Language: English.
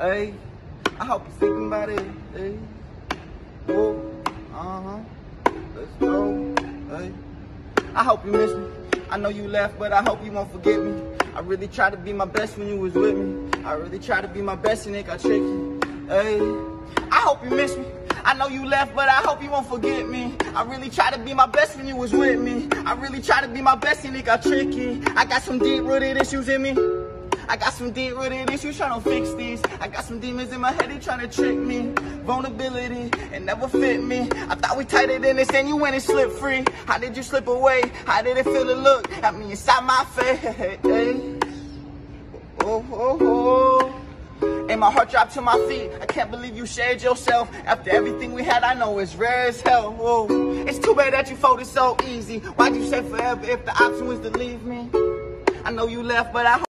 Hey, I hope you're thinking about it. Hey, whoa, uh huh. Let's go. Hey, I hope you miss me. I know you left, but I hope you won't forget me. I really tried to be my best when you was with me. I really tried to be my best and it got tricky. Hey, I hope you miss me. I know you left, but I hope you won't forget me. I really tried to be my best when you was with me. I really tried to be my best and it got tricky. I got some deep rooted issues in me. I got some deep rooted issues trying to fix these. I got some demons in my head, they trying to trick me. Vulnerability, it never fit me. I thought we tighter than this, and you went and slipped free. How did you slip away? How did it feel to look at me inside my face? Oh, oh, oh. And my heart dropped to my feet. I can't believe you shared yourself. After everything we had, I know it's rare as hell. Whoa. It's too bad that you folded so easy. Why'd you say forever if the option was to leave me? I know you left, but I